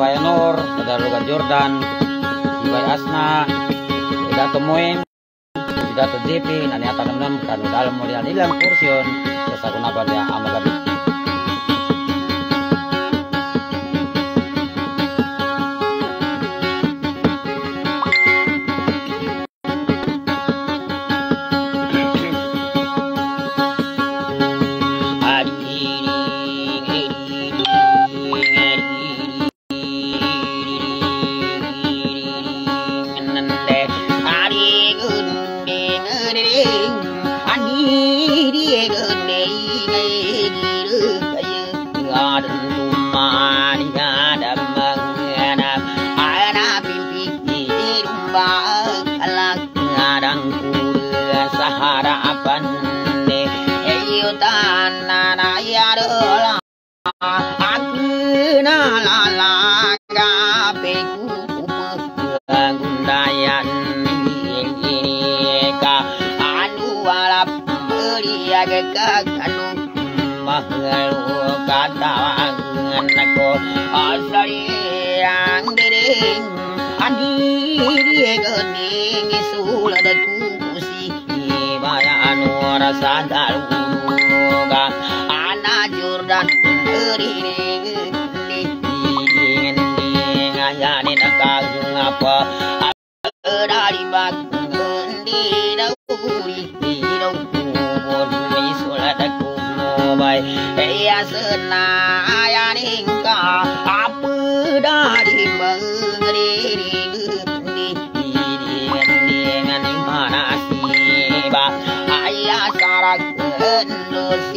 Bayanor, Padalugan Jordan, si Bay Asna, Moen, si Dato JP, nani ata namnam kan dalam mo diyan ilang porsyon sa kunaban dia anu rasa daluga Ana Jordan Teriring Dingin Ayani nakagung apa Dari bagun Di dauri Di daubur Di suladaku Mobai Ya senayan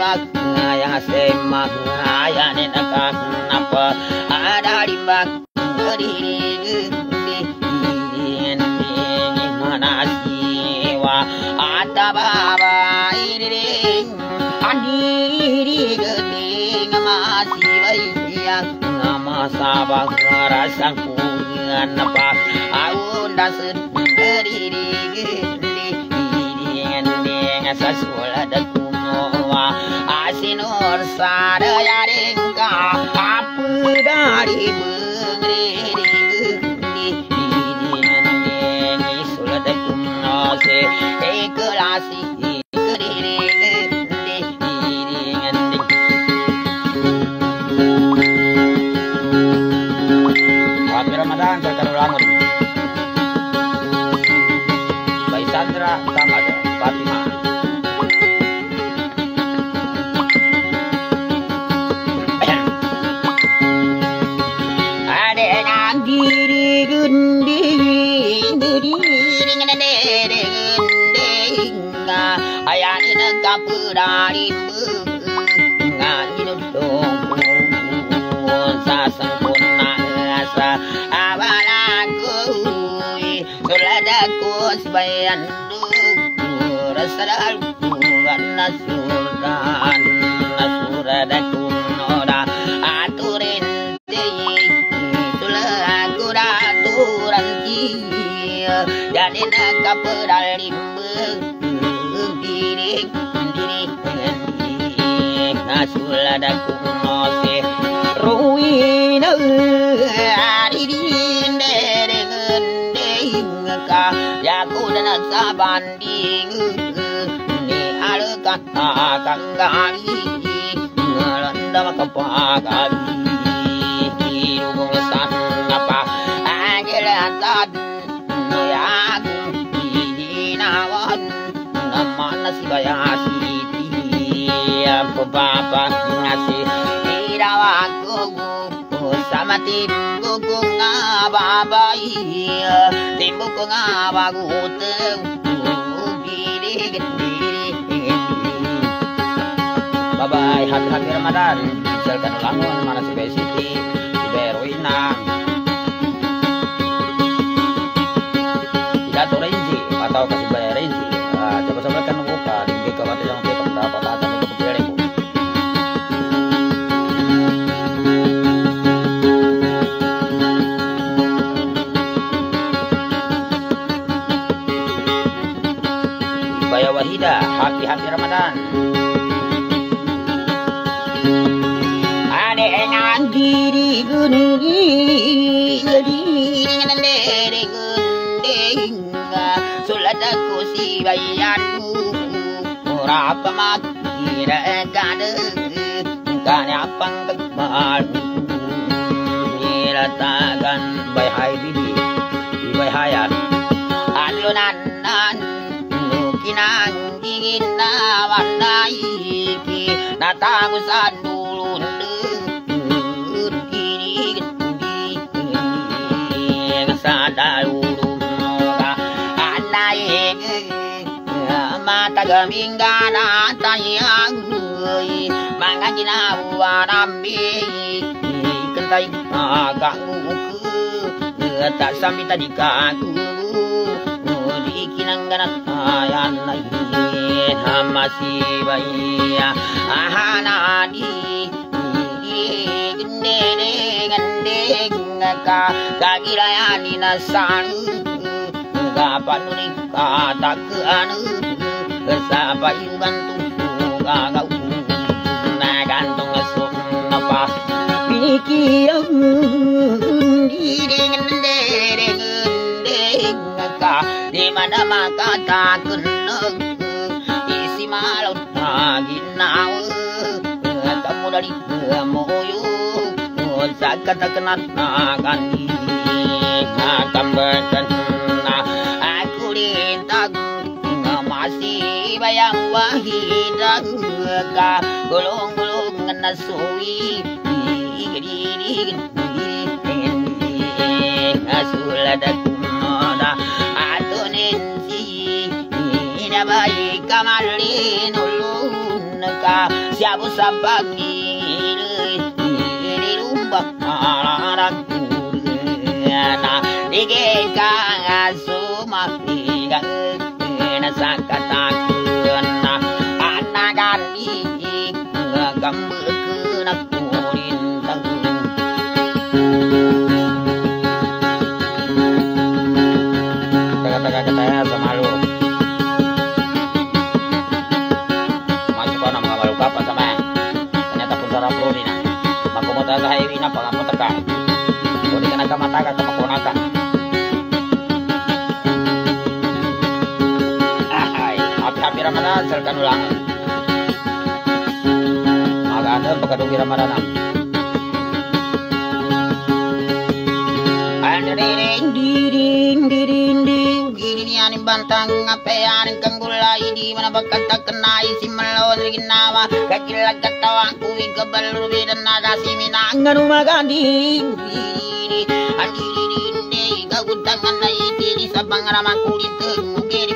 siwak Ayah semak Ayah nenak Apa Ada limbak Diri Diri Mana siwa Ada baba Diri Andiri Gening Masih baik Nama sabah Rasang Pungan Apa Aunda Sendiri Sasula da kunowa asinur saraya ringga apu dari bengre ringni ni ni ni ni sulat kumnase ekalasi yandu rasal kuwan nasuran nasurada kunora aturin dei sulah aturan ki jadi nak kanggali Ngalanda makapagali Hubung sana pa Naman na si Bayasiti Ang pababa nga si Irawan ko Sama timbo ko nga babay Timbo ko nga baguteng Bye-bye. Happy happy Ramadan. Misalkan ulangon mana si Bay City, si Bay Ruina. Tidak Renzi atau kasih Bay Renzi. Ah, coba coba kan di ke mata yang kita dapat අපමක් ඊර ගඩ ගාන අපංග මාල් ඊරතාගන් බයහයි දිවි ඉවහය අල්ලුනන්නන් නුකිනන් ගිගින්නා වන්නයි කි නතාගුසන් දුලුන් සාදායුරු නෝගා අන්නයේ mata gamingan nam bi kelai ka ku ta sami tadi ka ku di kinang ganat ayan lai hamasi bai ahana di gende ne gende ka ka kirayani na san ka panuni ka tak anu sa pa iban tu ka masih bayang wahidang ka gulong-gulong asui igiri sabaki irirumba ararakuna digeka sir kanulangan. Mag-ano, pagkadugi Ramadan na. Andiring diring diring ding. Gini aning bantang ngape aning kanggulay Di mana bakat tak kenai si melawan ginawa. Kakilag katawa kuwi kabalur bidan naga si minangan umaganding Diri andiring ding Kagutangan na itiri sa pangrama kulit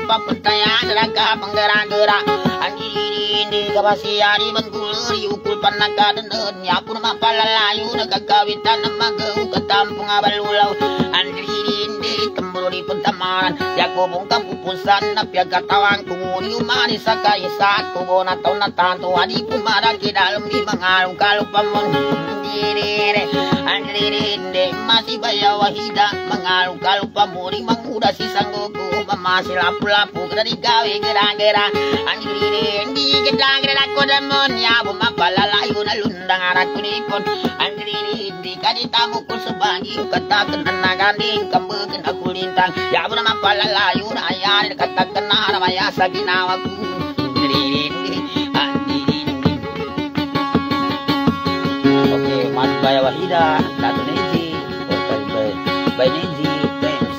Mugiri papataya Raga panggera-gera Andiring ding Kabasiyari bangkuluri Ukul panagadanan Yapun mapalalayo Nagkakawitan ng magaw Katampong abalulaw Andiring di temburu di pentamaran ya kubong kapupusan na piyagkatawang kumuni umani sa kaisa kubo na taon na tanto adi kumara kidalong di mga kalupamon dirire andirinde masih baya wahida mengalu kalu pamuri menguda si sangguku masih lapu-lapu dari gawe gerang-gerang andirinde gedang-gerang kodamon ya buma palalayu na lundang anak kunipon andirinde kadi tamu ku sebagi kata kena ganding kembegen aku lintang ya buma palalayu na ayar kata kena ramaya saginawaku. Andirinde andirinde Oke, Mas Baya Wahida, Datu Neji, Oke, Bay, Neji, Thanks.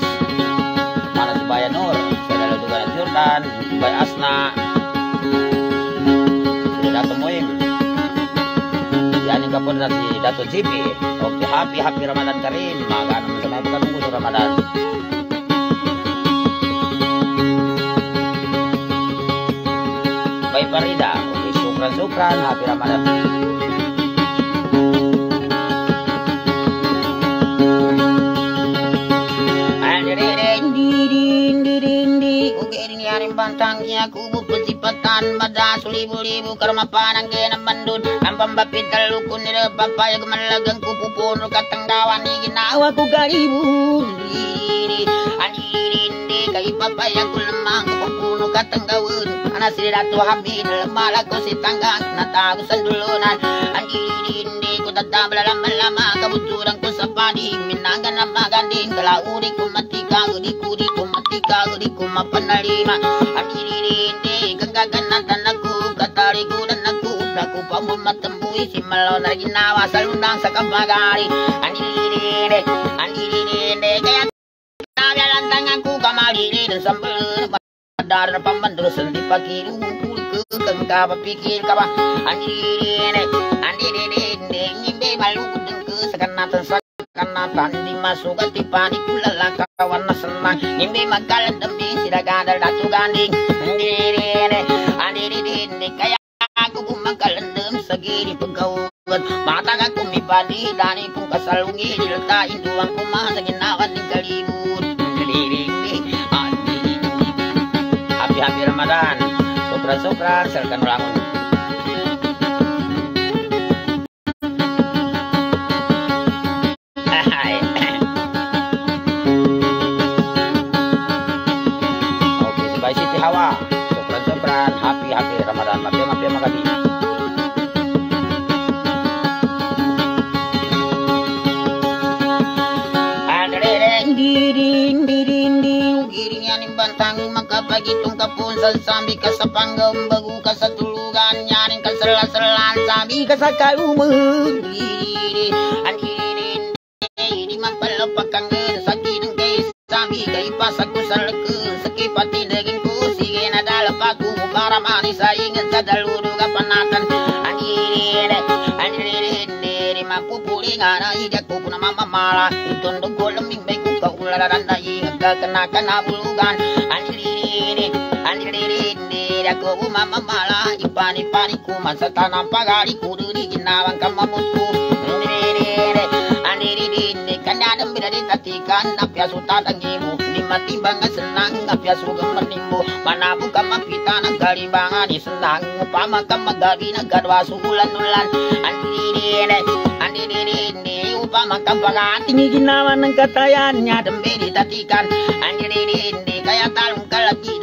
Mana si Baya Nur, Saudara Dugaran Jordan, Bay Asna, si Datu Moim, Yani kapun na si Datu JP. Oke, happy, happy Ramadan Karim. Maga naman sa mga kanunggo sa Ramadan. Bay Farida, oke, syukran, syukran, happy Ramadan. Bantangnya kubu pecipatan pada sulibu-libu karma panang gena mandun ampam bapit kalukun nire papaya gemalagang kupu pun katenggawan ni ginawa ku garibu. Diri andirinde kai papaya kulemang kupu katenggawan anasiri ratu habin lemala si tanggang natago sandulunan andirinde ku tatam lama-lama kabuturan ko sa padi minangga na maganding kalauri ko matika udi ko mapanalima tanaku katari ko dan aku Naku pamamatambuhi si malaw na ginawa sa lunang sa kamagari Andirinde, andirinde Kaya nalalantang ako kamalilin sa Dar na pamandro sa di pagkilong Puli ka kang kapapikil ka ba Andirinde, andirinde Ngimbe malukod ka sa Di di kawan na senang. Ngimbe magkalandambing sila gadal datu ganding Andirinde, andirinde Kaya aku kumakalandam sa gili pagkawad Mata ka kumipadi Dani pong kasalungi Dilatain tuwang kumasa ginawan ng kalibut Happy happy Ramadan. Sukran sukran, serkan ulangun. Sa sambi ka sa panggam bagu ka sa tulugan yanin ka sela-selan sabi ka sa kalumag Diri andirin di mapalapak kangen sakit ng kay sabi kay pasak ko sa lekeng sakit pati daging ko sige na dalapak ko para manis sa ingat sa daluro ka panatan andirin andirin diri mapupuling ana idak ko na mamamala itundog ko laming may kung kaularan na diri ako mamamala ipani-pani ko sa tanang pagari ko duri ginawang kamamutko andirin andirin kanyadang binadi tatikan napyasu tatangimu di matibang senang napyasu gemenimmu manabu kamapita ng kalibangan senang upama kamagagi nagadwa suulan-ulan andirin andirin upama kampagating ginawa ng katayannya dembedi tatikan andirin kaya talong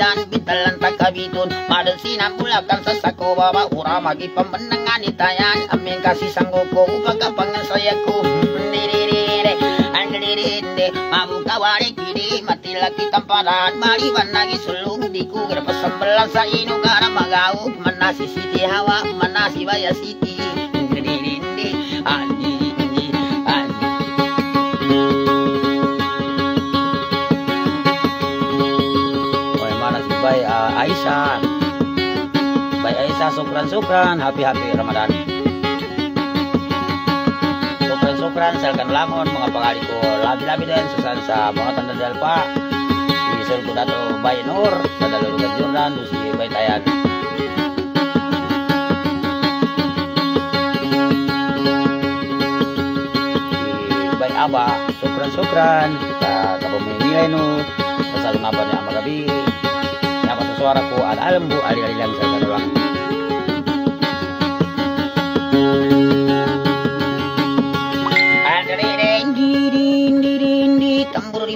kalagidan bitalan takabitun madansinan bulakan sa sako baba ura magi pamenangan itayan amin kasih sanggoko upagapangan sayaku. Andirin andirin mabuka wari kiri mati laki tamparan. Maliban lagi sulung di kuger pesembelan sa inu gara magau. Manasi siti hawa manasi baya siti Aisyah. Bay Aisyah, sukran sukran, happy happy Ramadan. Sukran sukran, selkan lamun mga pangali ko labi-labi din susan sa mga tanda dal pa. Si ko dato Bay Nur sa dalulugan Jordan, do si Bay Tayan. Si Bay Aba, sukran sukran, kita kabumili nilai nu selalu napa niya magabi. Dapat sa suara ko at alam bu ali-ali lang sa kanulang. tambur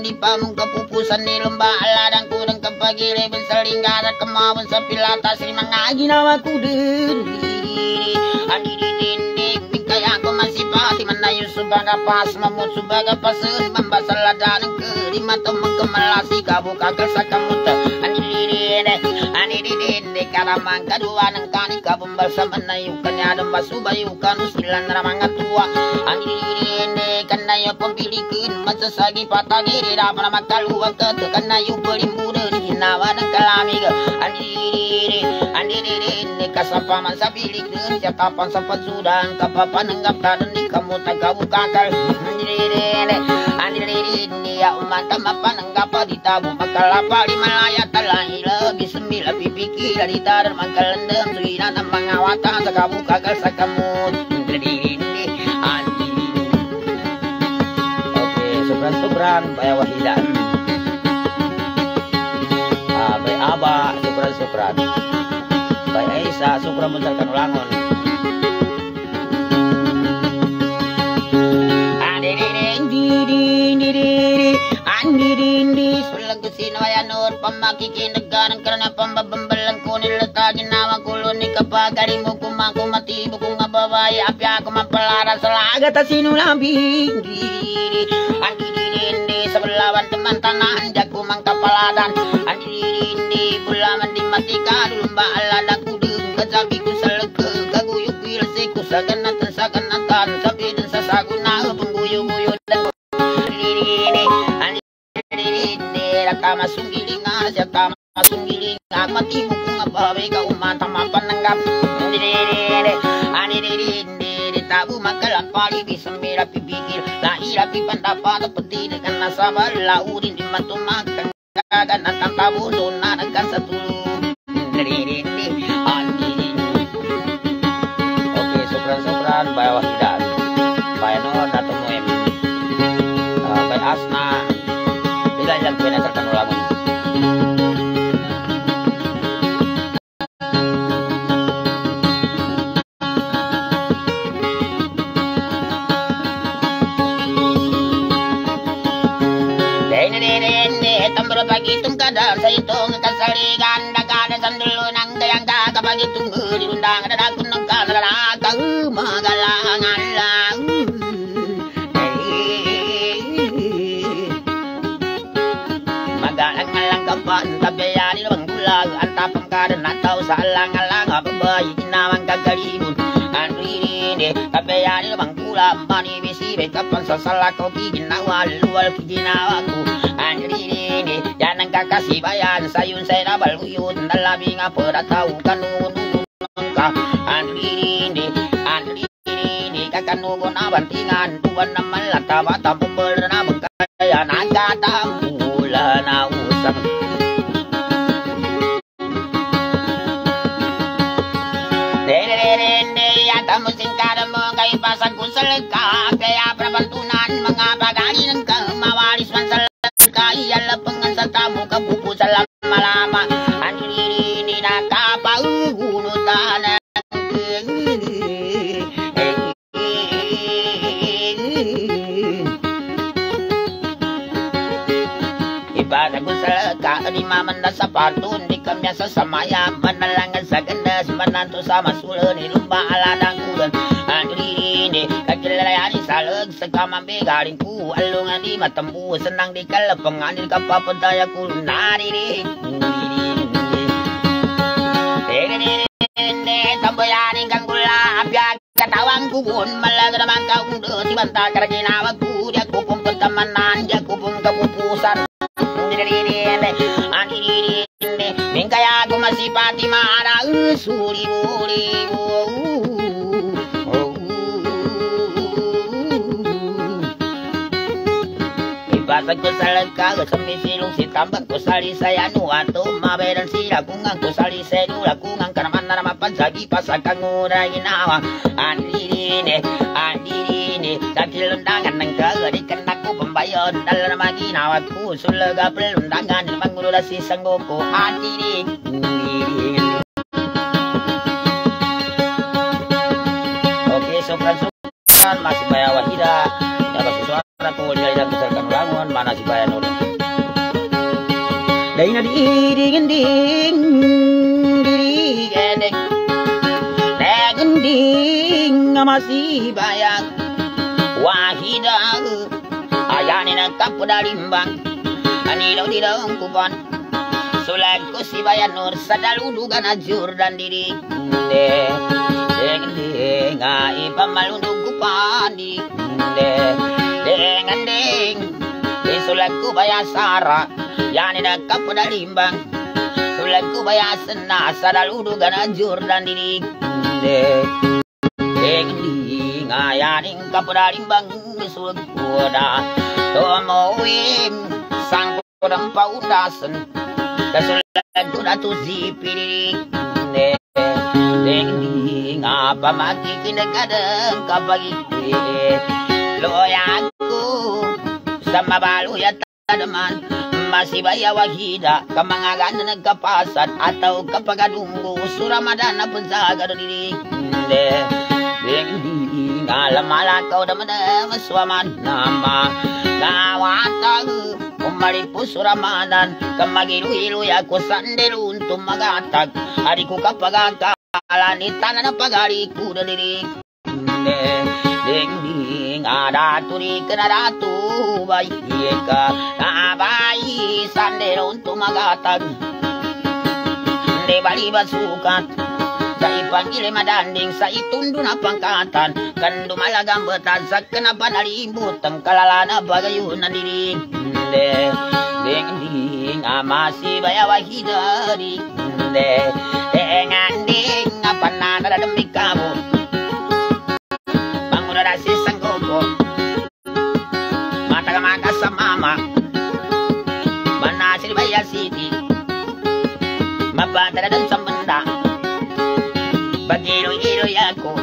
di pamung kepupusan di lembah ladang kudeng kepagire benseling ada kemauan sepilata sri mangagi nama kudeng adi di dindi kaya aku masih pati menayu subaga pas memut subaga pasen membasal ladang kelima temen kemelasi kabuka kesakamuta adi di dindi adi di dindi karamang kedua nengkani kabumbal menayu kanya demba subayukan usilan ramanga tua. Di dindi kanayo pembilikin masa sagi patah diri dapat makaluwa ke kanayo berimbura di nawa ng kalamiga adi di andi di dindi kasapa man sa bilikin jatapan sa pagsudan kapapananggap tadan di kamu tagabukakal andi di dindi andi di dindi ya umata mapananggap di tabu makalapa di malaya talahi lebih sembilan pipiki dari tadan makalendem suina ng mga wata sa kabukakal sa kamut andi di dindi andi Oke, subran-subran baya wahidan. Subran-subran. Bay Aisa, subran muncar kanulangon. pamakikinagaran karena pambabambalan ko nilata ginawa kulo ni kapagari mo kumako matibo kung ababay apya ko mapalara sa lagat at sinulabing ang didindi sa balawan teman tanah jak kumang kapaladan ang didindi lumba alada kudung kasabi ko sa lega gaguyok ilasi ko sa ganatan sa ganatan sabi din sa saguna pangguyo-guyo dan didindi ang didindi kama sunggiling asya kama sunggiling mati kung ababe ka ang didindi tabu makalang pali bisamira pipikir lahira pipantapa tapati dengan nasabar laurin di matumakan kagan at ang tabulo na nagkasatulong sa salako ginawa luwal ginawa ko ang ririnde yan ang kakasibayan sa yun. Sa nabaluyod nalabi nga paratao kanununun ka ang ririnde ang ririnde kakanugo na bantingan. Tuwan naman latawa tabumbal na magkaya nagkatamula na usang. Dere-dere-dere, yata mo singkara mo kay pasag ko sa mamanda sa partun Di kami sa samaya Manalangan sa gandas Mananto sa masulo Ni lumba aladang kulan Ang rinini Kakilayani sa ko Alungan di matambu Senang di kalapangan Di kapapadaya ko Nariri Hindi Tambayanin kang gula Abiyag katawang kubun Malaga naman kaung Di banta karaginawag ko Di ako pong pagkamanan Di ako pong kapupusan Min kaya gumasipati mara usuri buri misilong si tambang ko sa lisaya nuwato maberan sila kung ang ko sa lisay nula kung ang kanaman na mapansagi pa sa kangura ginawa Andirine, andirine, sa kilundangan ng kagari ka na ko pambayo Sumalon dalam maginaw at puso laga pelundangan Mangulo na si Sanggoko Atirik Oke sopran sopran masih bayar wahida Dapat suara ko nilai dan besar kanulangon Mana si bayar nurun Dahil na diiringin ding Diringin ding. Ding nga masih bayang Wahida Ayanin ang kapudalimbang Anilaw dilaw kupan. Sulag ko si Bayanor Sa daludugan na Jordan diri. Hindi Ding nga ipamalundog kupan Hindi Ding ding Isulag ko baya Sara Yanin ang kapudalimbang Sulag ko baya Sana Sa daludugan na Jordan diri Hindi Ding Ayaning kapudalimbang Isulag ko na Tumuwim Sang kurang ko na to zipirik Ding ding Apa makikinagkadang kapag iti Loyang ko Sa mabaluyat tanaman Masibaya wahida Kamangagan na nagkapasat Ataw kapag adunggo Suramadan na punsaga diri Ding ding Alam malakaw naman na Maswaman nama Nawatag Umalipo suramadan Kamagilu-ilu ako sandelun tumagatag Hari ko kapag akala ni pagari ko dali Ding ding ada turi kena ratu bayi ka Nabayi sandelun tumagatag Di bali basukat sa ipanggili madanding sa itundo na pangkatan. Kan dumalagang betan sa kenapan alibutang kalalana bagayon na diring de ding amasi bayawa hidari de dengan ding apa nana demi kamu mabata dan sambenda Bagilo-ilo yako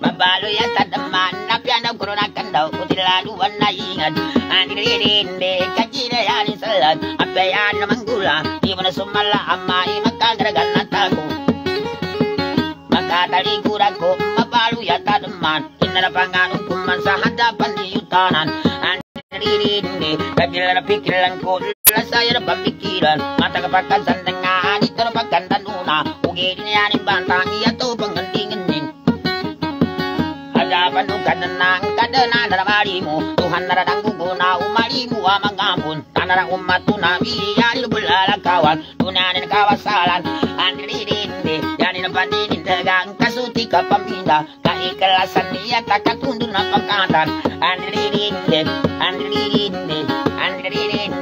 Mabalo yata daman Napianaw ko na kandaw Kutilaluan na ingat. Aniririnde Kajira yan isalan Apayan na manggula Di mo na sumala Ama Makagaragan na tako Makatalikuran ko Mabalo yata daman Inalapanganong kuman Sa hadapan di yutanan Aniririnde Kajira na pikiran ko Lasaya na pamikiran Mata kapakan sandangaan Ito na pagkandanuna Ugi din yan yung bantang Iyato pangandingin din Hadapan nung kadanang Kadana na namari mo Tuhan na radang guguna Umali mo amang ampun Tanarang umatuna Biyari bulalakawan Tunanin kawasalan Andiririndi Yani na pandinin Dagang kasuti ka paminda Kaikalasan niya Takatundo na pagkatan Andiririndi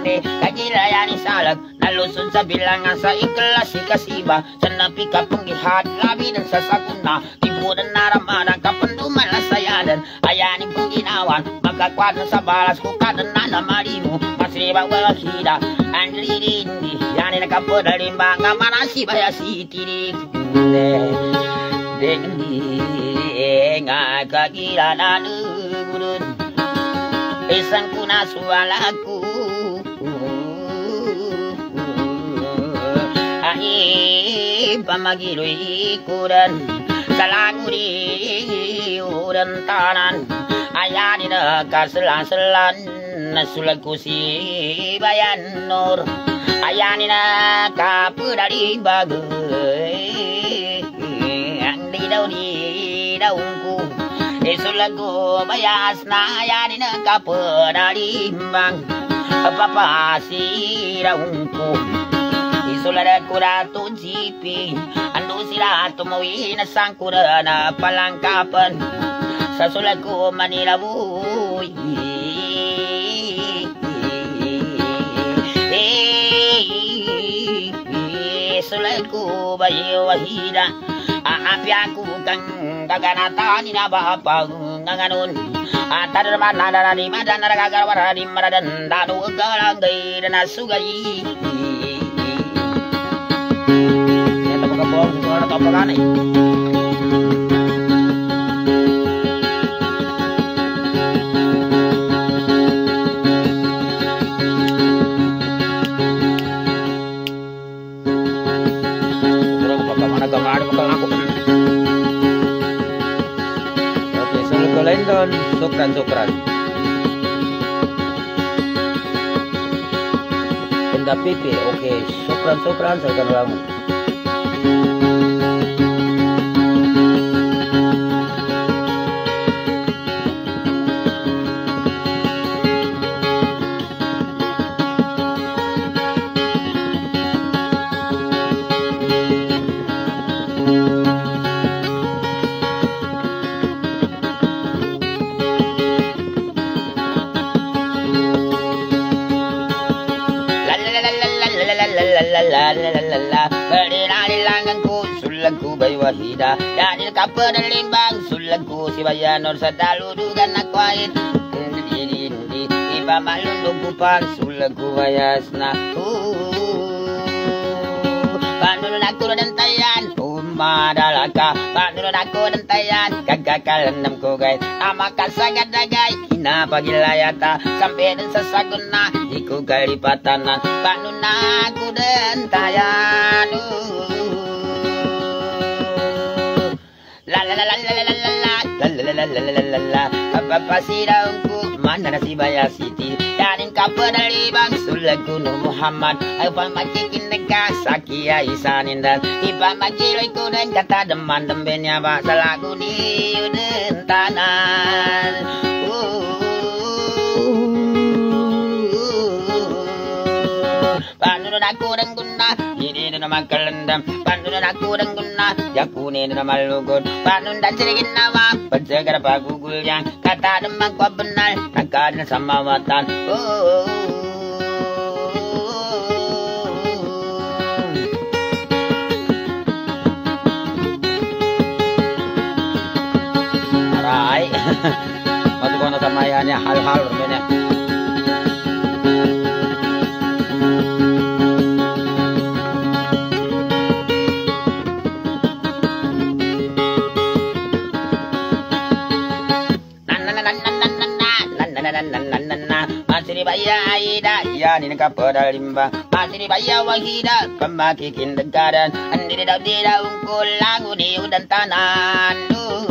Andiririndi Andiririndi Kajila yani salag Nalusod sa bilangan sa iklas Ikasiba Sa napika panggihad Labi ng sasakuna Tibunan na ramadan Kapanduman lasayadan Ayanin kong ginawan Magkakwadon sa balas Kukadan na namali Masriba wakida Andiririndi Yani nakapodalimbang Manasi baya sitirik Dengdi Nga kakilanan Gurun Isang kunaswalaku Ai pamagiloy ikuran Salaguri uran tanan Ayani na kaselan-selan Nasulag ko si Bayan Nur Ayani na kapudali bagay Ang di daw di daw ko Isulag ko bayas na ayani na kapudali bang Papasiraw ko Isulat ko na to jipi Ano sila tumawi na sangkura na palangkapan. Sa sulat ko Manila boy Sulat ko bayo wahida. Aapi ako kang kaganata ni na bapang nganon At naman na ni madan na nagagarawa ni maradan. Dano kalagay na nasugay ora tau polane sukran sukran. Benda PP, oke, okay. sukran sukran, saya akan ulangi. kita dari kapal dan limbang. Sulaku si bayanor sadalu nak nakwain ini ini iba malun lukupan sulaku bayasna Pandulun aku dan tayan madalaka Panulun aku dan tayan Kagakal enam kugai. Ama kasangat Kina pagi layata. Sampai dan sesakuna. Iku kalipatanan Panulun aku dan tayan uh. Pasirangku mana nasi bayar siti Danin kapal dari bangsul gunung Muhammad Apa mancing indeka sakia isanin dan Iba mancing loiku dan kata deman dembennya Baksa lagu di uden tanah aku dan guna Ini dan nunakkuran gunna yakune nunamalugun panun dan hai, hai, hai, hai, kata hai, hai, benal hai, sama watan hai, hai, hai, hai, hai, sama ya hal-hal hai Mandiri baya aida ya ni ka pada limba Mandiri ah, baya wahida pemaki kindegaran Andiri da dira ungkul lagu ni udan tanan. Oh,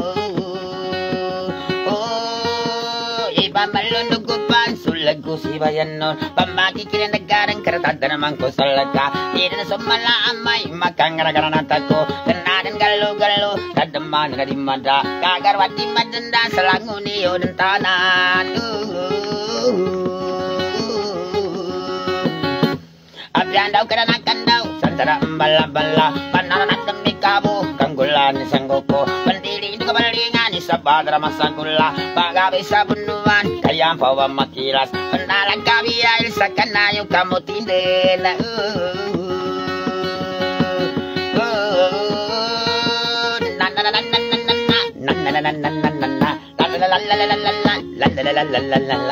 oh, Pamalundu kupan sulagu si bayanon Pamaki kira negaran kereta dan mangko solaka Irin somala amai makang gara-gara galu-galu kademan gadi mada Kagar wati madenda selanguni yodentanan Uh oh, Jandaw kena kandaw Santara mbala-bala Panaranat demi kamu Kanggulan sanggupo Pendiri itu kebalingan sa ramasangkula Pagabi sabunuan Kayang pawa makilas Penalang kabia Ilsa kanayo kamu tindela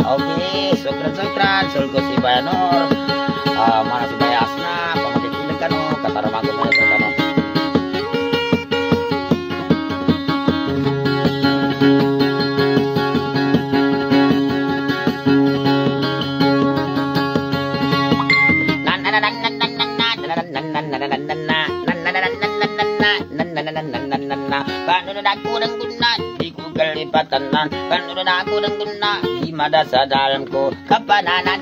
Oke, sukran sukran, sulku si Banor mana asna kata mana kata aku dan guna di Google lipatan nan aku dan guna di kapan anak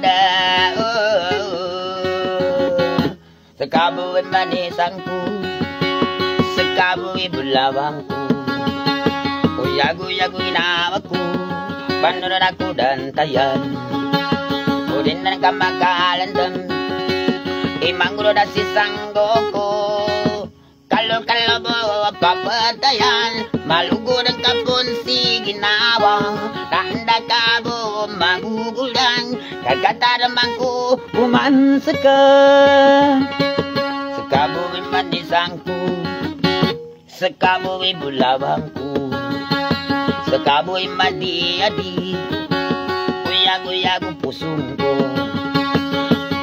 lawanku. Kuyagu-yaguin namaku Panurun aku dan tayan. Udin dan kamakalan dem Imang guru dasi sanggoku Kalau kalau bawa papatayan Malugu dan kapun si ginawa Randa kabu magugulan Kakata remangku uman sekar sakaboy bulawang ko Sakaboy madi-adi Uyag-uyag ang pusong ko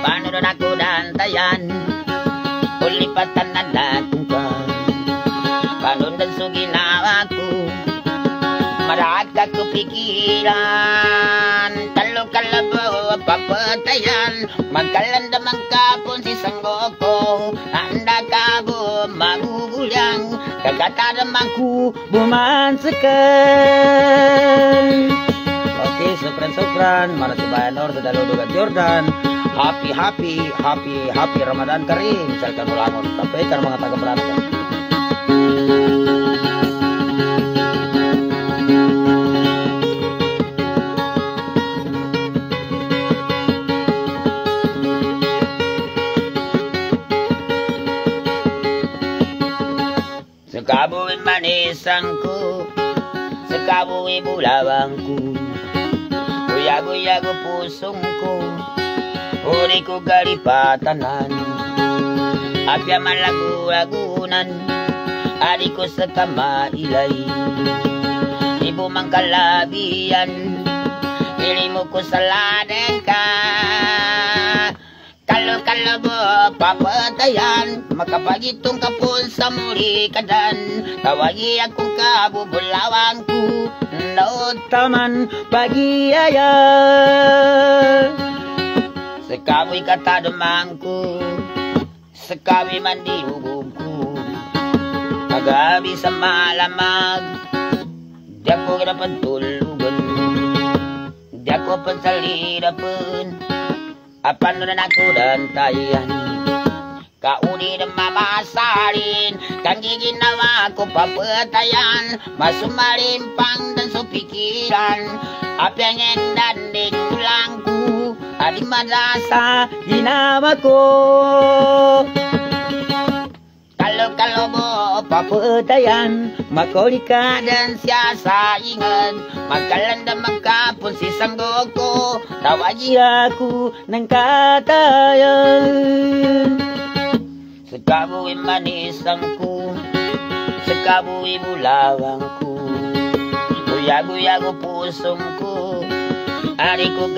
Paano rin ako naantayan Ulipatan na natin ka Paano rin so ginawa ko Marahag ka pikiran Talong kalabaw papatayan Magkalandaman ka po si sang Kata demangku buman seken Oke okay, sukran sukran Mara subayanor sudah ludugan Jordan. Happy happy happy happy Ramadan kering. Misalkan ulangun tapi karena mengatakan berangkat Sekabuhi manisangku Sekabuhi bulawangku Guyago-yago pusungku Uri ko galipatanan Apya malagu-lagunan Adi ko sa Ibu mangkalabian Ilimu ko sa ka Kalau-kalau mo papatayan Makapagitong kapon sa muli kadan. Tawagi akong kabubulawang ko Nood taman pag-iaya Sekamoy katadamang ko Sekamoy mandihugog ko Magabi sa malamag Di ako napantulugan Di ako pansalirapan Apan na nakudan tayan Kauni na mamasarin Kang giginawa ko papatayan Masumalimpang dan sa pikiran Apyangin danding ulang ko Adi madasa ginawa ko Kalau-kalau mo papatayan Makoli ka dan siya sa ingan Magkalanda magkapon si sanggog ko Tawagi ako ng katayan. Sa kabuhi manisang ko Sa kabuhi bulawang ko pusong ko Ari ko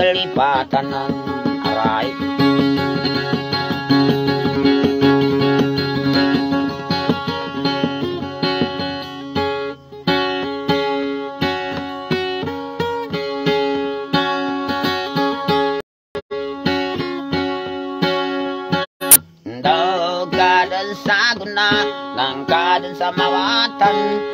Daw kadan